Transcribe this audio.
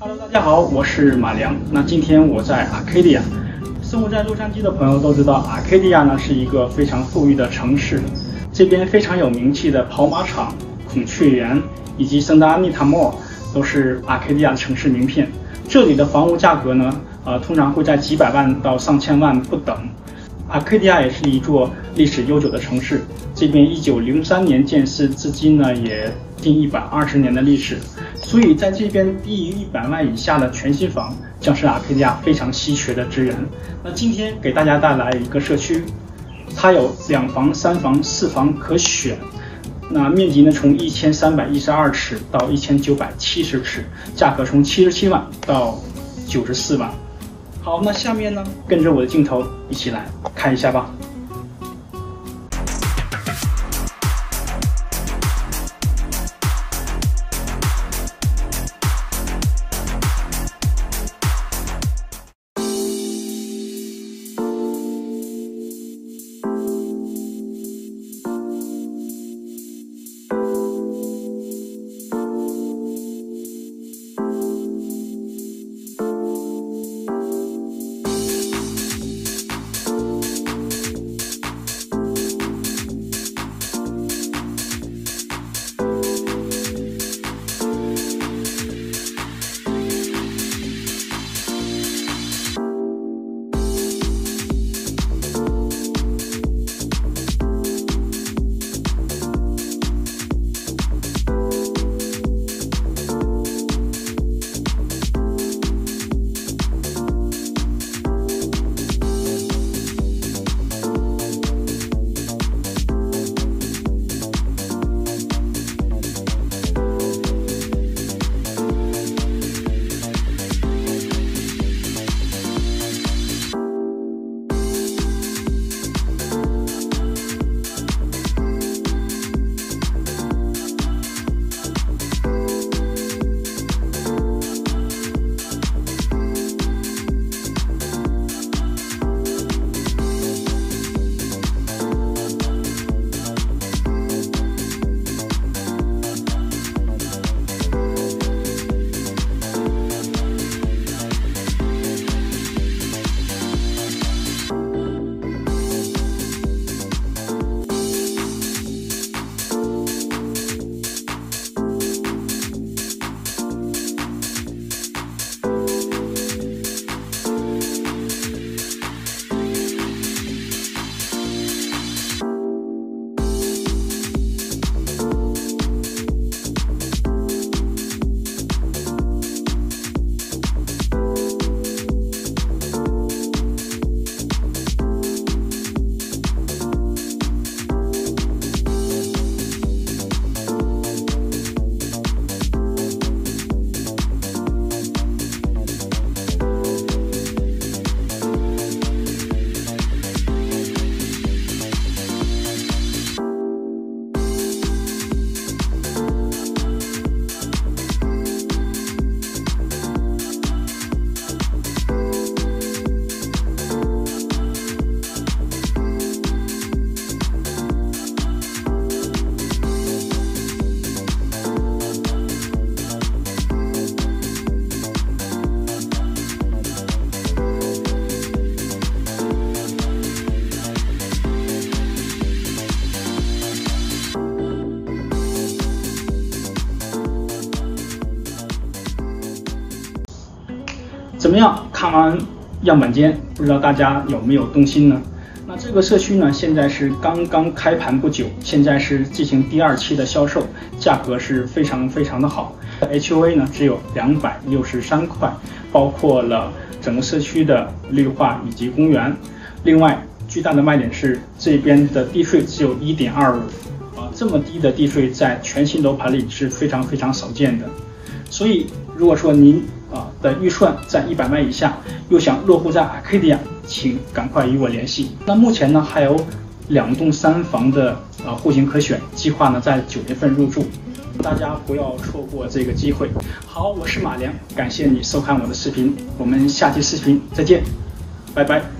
Hello，大家好，我是马良。那今天我在 Arcadia，生活在洛杉矶的朋友都知道，Arcadia 呢是一个非常富裕的城市，这边非常有名气的跑马场、孔雀园以及圣达安妮塔 Mall 都是 Arcadia 的城市名片。这里的房屋价格呢，呃，通常会在几百万到上千万不等。Arcadia 也是一座历史悠久的城市，这边一九零三年建市，至今呢也近一百二十年的历史。所以在这边低于一百万以下的全新房，将是 Arcadia 非常稀缺的资源。那今天给大家带来一个社区，它有两房、三房、四房可选。那面积呢，从一千三百一十二尺到一千九百七十尺，价格从七十七万到九十四万。好，那下面呢，跟着我的镜头一起来看一下吧。怎么样？看完样板间，不知道大家有没有动心呢？那这个社区呢，现在是刚刚开盘不久，现在是进行第二期的销售，价格是非常非常的好。HOA 呢只有两百六十三块，包括了整个社区的绿化以及公园。另外，巨大的卖点是这边的地税只有一点二五，啊，这么低的地税在全新楼盘里是非常非常少见的。所以，如果说您的预算在一百万以下，又想落户在 Arcadia，请赶快与我联系。那目前呢还有两栋三房的呃户型可选，计划呢在九月份入住，大家不要错过这个机会。好，我是马良，感谢你收看我的视频，我们下期视频再见，拜拜。